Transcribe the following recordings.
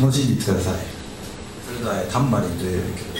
楽しんでいってください。それでは「タンバリン」という曲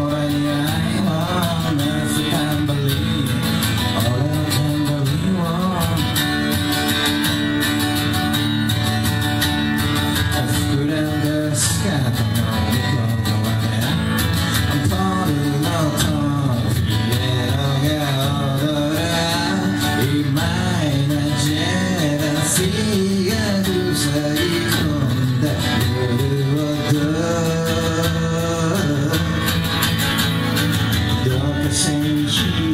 Dark you.